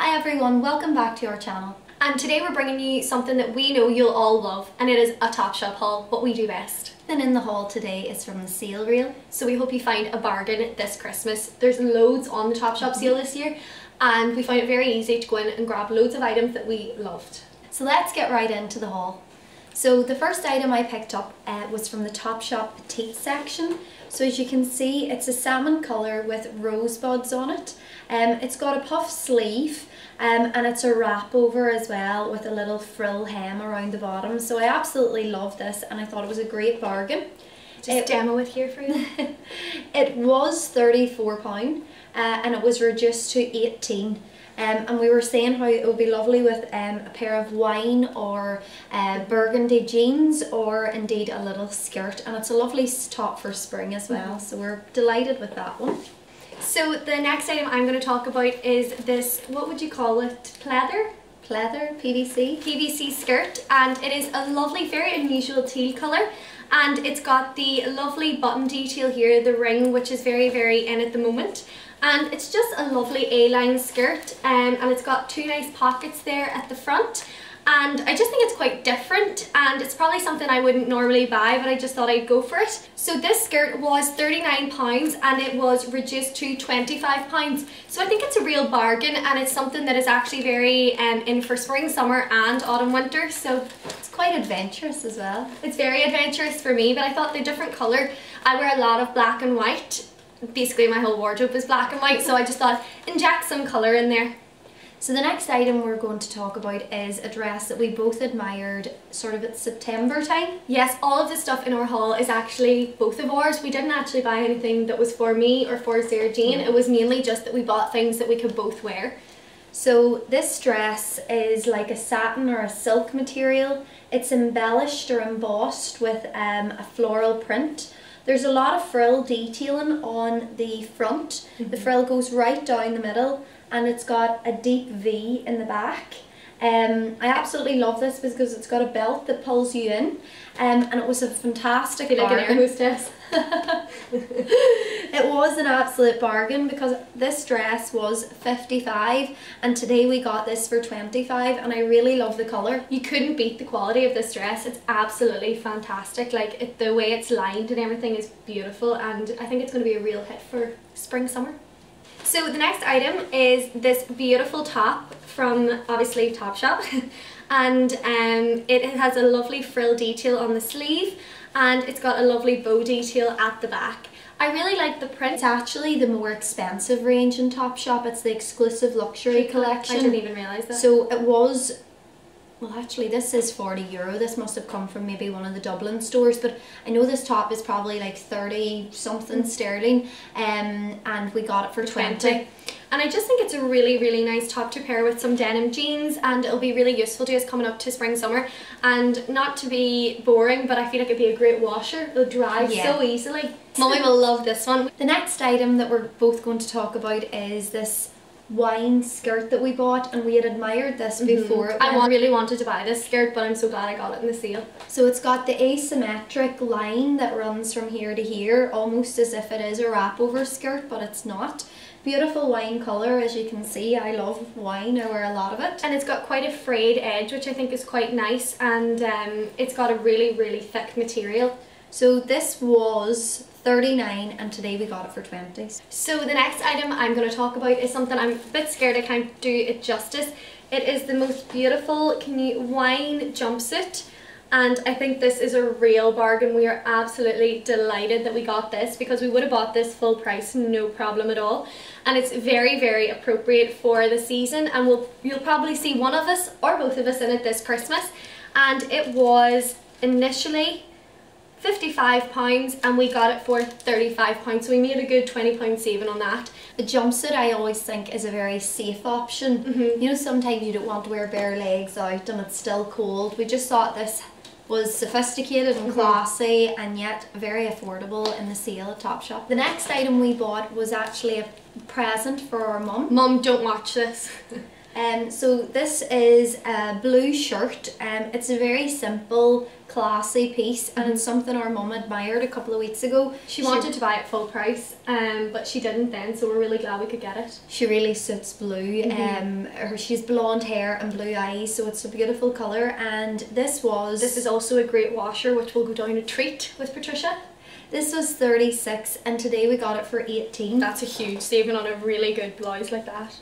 Hi everyone, welcome back to our channel. And today we're bringing you something that we know you'll all love and it is a Topshop haul, what we do best. And in the haul today is from the sale reel. So we hope you find a bargain this Christmas. There's loads on the Topshop sale this year and we find it very easy to go in and grab loads of items that we loved. So let's get right into the haul. So the first item I picked up uh, was from the Topshop Petite section. So as you can see, it's a salmon colour with rosebuds on it. Um, it's got a puff sleeve um, and it's a wrap over as well with a little frill hem around the bottom. So I absolutely love this and I thought it was a great bargain. Just it, demo it here for you. it was £34 uh, and it was reduced to 18 um, and we were saying how it would be lovely with um, a pair of wine or uh, burgundy jeans or indeed a little skirt and it's a lovely top for spring as well mm-hmm. so we're delighted with that one. So the next item I'm going to talk about is this, what would you call it, pleather? Pleather, PVC? PVC skirt and it is a lovely, very unusual teal colour. And it's got the lovely button detail here, the ring which is very very in at the moment. And it's just a lovely A-line skirt um, and it's got two nice pockets there at the front and I just think it's quite different and it's probably something I wouldn't normally buy but I just thought I'd go for it. So this skirt was £39 and it was reduced to £25 so I think it's a real bargain and it's something that is actually very um, in for spring, summer and autumn winter so it's quite adventurous as well. It's very adventurous for me but I thought the different colour, I wear a lot of black and white basically my whole wardrobe is black and white so I just thought inject some colour in there. So the next item we're going to talk about is a dress that we both admired sort of at September time. Yes, all of the stuff in our haul is actually both of ours. We didn't actually buy anything that was for me or for Sarah Jane. It was mainly just that we bought things that we could both wear. So this dress is like a satin or a silk material. It's embellished or embossed with um, a floral print. There's a lot of frill detailing on the front. Mm -hmm. The mm-hmm. frill goes right down the middle and it's got a deep V in the back. Um, I absolutely love this because it's got a belt that pulls you in um, and it was a fantastic like an air hostess. it was an absolute bargain because this dress was 55 and today we got this for 25 and I really love the colour. You couldn't beat the quality of this dress. It's absolutely fantastic. Like it, the way it's lined and everything is beautiful and I think it's going to be a real hit for spring summer. So the next item is this beautiful top from obviously Topshop and um, it has a lovely frill detail on the sleeve and it's got a lovely bow detail at the back. I really like the print. It's actually the more expensive range in Topshop. It's the exclusive luxury collection. I didn't even realise that. So it was well actually this is 40 euro this must have come from maybe one of the Dublin stores but I know this top is probably like 30 something mm. sterling um, and we got it for 20. 20 and I just think it's a really really nice top to pair with some denim jeans and it'll be really useful to us coming up to spring summer and not to be boring but I feel like it'd be a great washer it'll dry yeah. so easily Mummy will love this one. The next item that we're both going to talk about is this wine skirt that we bought and we had admired this mm -hmm. before. I really wanted to buy this skirt but I'm so glad I got it in the sale. So it's got the asymmetric line that runs from here to here almost as if it is a wrap over skirt but it's not. Beautiful wine colour as you can see. I love wine, I wear a lot of it. And it's got quite a frayed edge which I think is quite nice and um, it's got a really really thick material. So this was 39 and today we got it for 20. So the next item I'm going to talk about is something I'm a bit scared I can't do it justice. It is the most beautiful wine jumpsuit and I think this is a real bargain. We are absolutely delighted that we got this because we would have bought this full price no problem at all and it's very very appropriate for the season and we'll you'll probably see one of us or both of us in it this Christmas and it was initially £55 and we got it for £35 so we made a good £20 saving on that. A jumpsuit I always think is a very safe option. Mm -hmm. You know sometimes you don't want to wear bare legs out and it's still cold. We just thought this was sophisticated and mm-hmm. classy mm -hmm. and yet very affordable in the sale at Topshop. The next item we bought was actually a present for our mum. Mum, don't watch this. Um, so this is a blue shirt. Um, it's a very simple, classy piece, and it's something our mum admired a couple of weeks ago. She wanted to buy it full price, um, but she didn't then, so we're really glad we could get it. She really suits blue. Um, her, she's blonde hair and blue eyes, so it's a beautiful color. And this was This is also a great washer, which will go down a treat with Patricia. this was thirty six, and today we got it for eighteen. That's a huge saving on a really good blouse like that.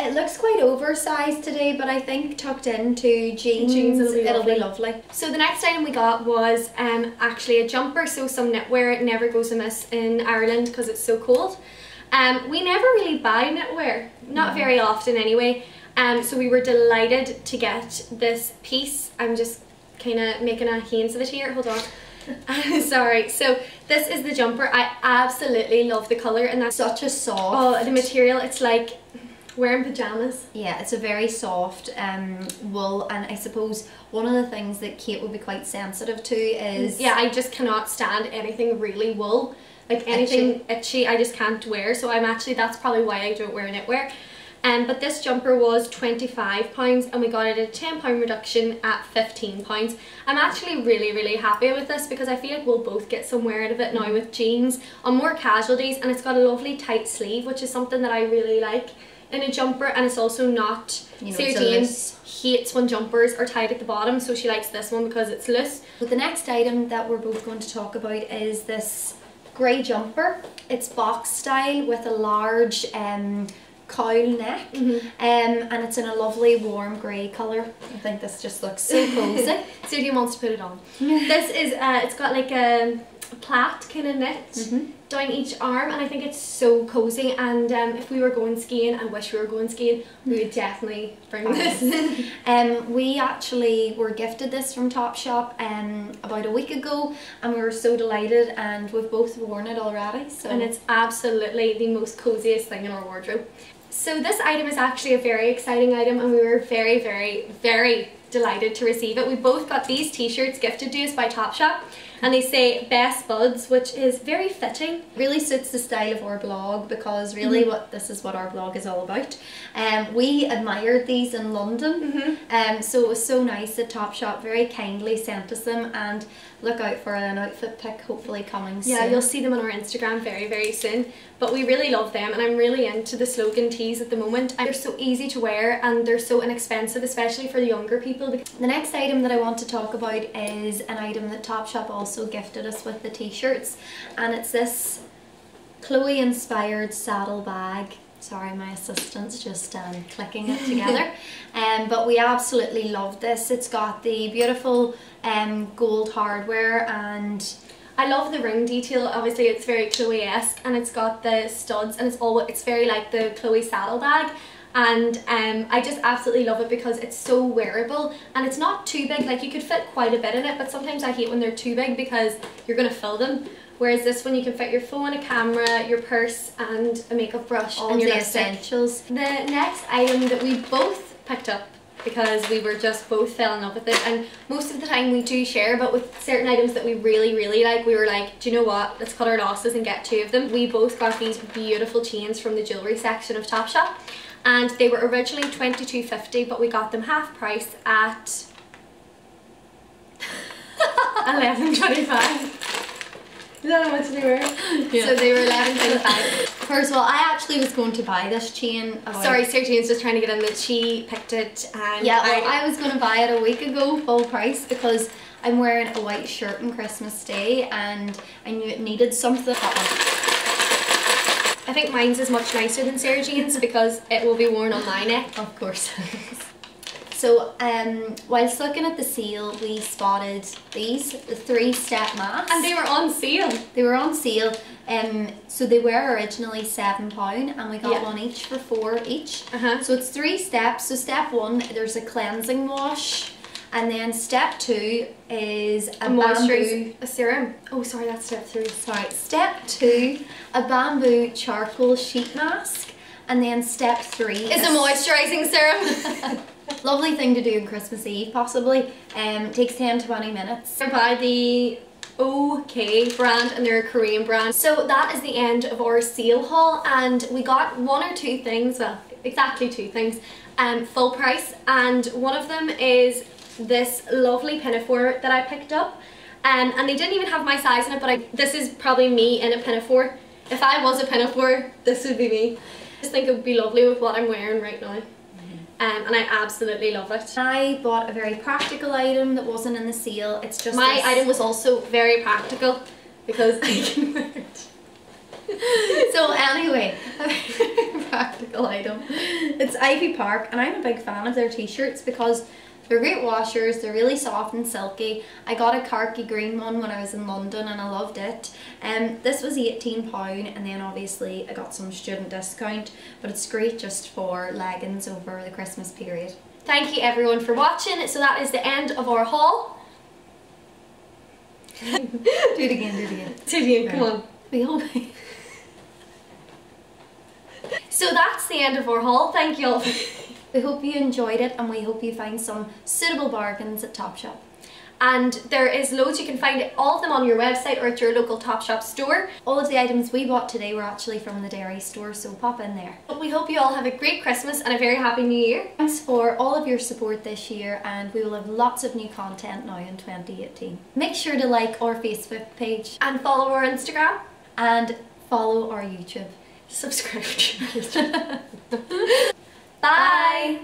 It looks quite oversized today, but I think tucked into jeans, Jeans, it'll be it'll be lovely. lovely. So the next item we got was um, actually a jumper, so some knitwear. It never goes amiss in Ireland because it's so cold. Um, we never really buy knitwear, not very often anyway. Um, so we were delighted to get this piece. I'm just kind of making a hands of it here. Hold on. Sorry. So this is the jumper. I absolutely love the colour and that's Such a soft. oh the material. It's like wearing pajamas. Yeah, it's a very soft um, wool, and I suppose one of the things that Kate would be quite sensitive to is Yeah, I just cannot stand anything really wool. Like anything itchy. I just can't wear. So I'm actually that's probably why I don't wear knitwear. Um, but this jumper was £25 and we got it at a £10 reduction at £15. I'm actually really, really happy with this because I feel like we'll both get somewhere out of it now with jeans on more casual days and it's got a lovely tight sleeve which is something that I really like in a jumper and it's also not You know, Sarah hates when jumpers are tied at the bottom so she likes this one because it's loose. But the next item that we're both going to talk about is this grey jumper. It's box style with a large um, cowl neck Mm-hmm. um, and it's in a lovely warm grey colour. I think this just looks so cozy. Studio wants to put it on. this is uh, it's got like a plait kind of knit Mhm. Down each arm, and I think it's so cozy. And um, if we were going skiing, I wish we were going skiing, we would definitely bring this. Um, we actually were gifted this from Topshop um, about a week ago and we were so delighted and we've both worn it already. So and it's absolutely the most coziest thing in our wardrobe. So this item is actually a very exciting item, and we were very, very, very delighted to receive it. We both got these t-shirts gifted to us by Topshop, and they say Best Buds, which is very fitting. really suits the style of our blog because really what this is what our blog is all about. Um, we admired these in London, um, so it was so nice that Topshop very kindly sent us them and look out for an outfit pick hopefully coming soon. Yeah, you'll see them on our Instagram very, very soon. But we really love them, and I'm really into the slogan tees at the moment. They're so easy to wear, and they're so inexpensive, especially for the younger people. The next item that I want to talk about is an item that Topshop also gifted us with the t-shirts and it's this Chloe inspired saddle bag. Sorry, my assistant's just um, clicking it together. um, but we absolutely love this. It's got the beautiful um, gold hardware and I love the ring detail. Obviously, it's very Chloe-esque, and it's got the studs, and it's all it's very like the Chloe saddlebag. And um, I just absolutely love it because it's so wearable and it's not too big. Like you could fit quite a bit in it, but sometimes I hate when they're too big because you're gonna fill them. Whereas this one, you can fit your phone, a camera, your purse, and a makeup brush, all and your the lipstick. essentials. The next item that we both picked up because we were just both fell in love with it. And most of the time we do share but with certain items that we really really like we were like do you know what? Let's cut our losses and get two of them. We both got these beautiful chains from the jewellery section of Topshop and they were originally 22.50 but we got them half price at 11.25 I don't know what to do where. So they were 11.25. First of all, I actually was going to buy this chain. Oh, about- Sorry, Sarah Jane's just trying to get in that she picked it and Yeah, well, I was going to buy it a week ago, full price, because I'm wearing a white shirt on Christmas Day and I knew it needed something. I think mine's is much nicer than Sarah Jane's because it will be worn on my neck. Of course. So, um, whilst looking at the seal, we spotted these, the three step masks. And they were on sale. They were on sale, um, so they were originally £7 and we got Yeah. one each for four each. Uh-huh. So it's three steps. So step one, there's a cleansing wash. And then step two is a, A bamboo a serum. Oh, sorry, that's step three. Sorry, step two, a bamboo charcoal sheet mask. And then step three Is a moisturising serum. lovely thing to do on Christmas Eve, possibly. Um, takes 10 20 minutes. by the OK brand and they're a Korean brand. So that is the end of our sale haul and we got one or two things, well exactly two things, um, full price, and one of them is this lovely pinafore that I picked up. Um, and they didn't even have my size in it, but I, this is probably me in a pinafore. If I was a pinafore, this would be me. I just think it would be lovely with what I'm wearing right now. Um, and I absolutely love it. I bought a very practical item that wasn't in the sale. It's just My this- item was also very practical because I can wear it. so anyway, a very practical item. It's Ivy Park, and I'm a big fan of their t-shirts because they're great washers. They're really soft and silky. I got a khaki green one when I was in London, and I loved it. Um, this was eighteen pound, and then obviously I got some student discount. But it's great just for leggings over the Christmas period. Thank you everyone for watching. So that is the end of our haul. do it again. Do it again. Vivian, come on. We hope. So that's the end of our haul. Thank you all. We hope you enjoyed it, and we hope you find some suitable bargains at Topshop. And there is loads. You can find all of them on your website or at your local Topshop store. All of the items we bought today were actually from the Derry store, so pop in there. But we hope you all have a great Christmas and a very happy New Year. Thanks for all of your support this year, and we will have lots of new content now in 2018. Make sure to like our Facebook page And follow our Instagram. and follow our YouTube. Subscribe. Bye.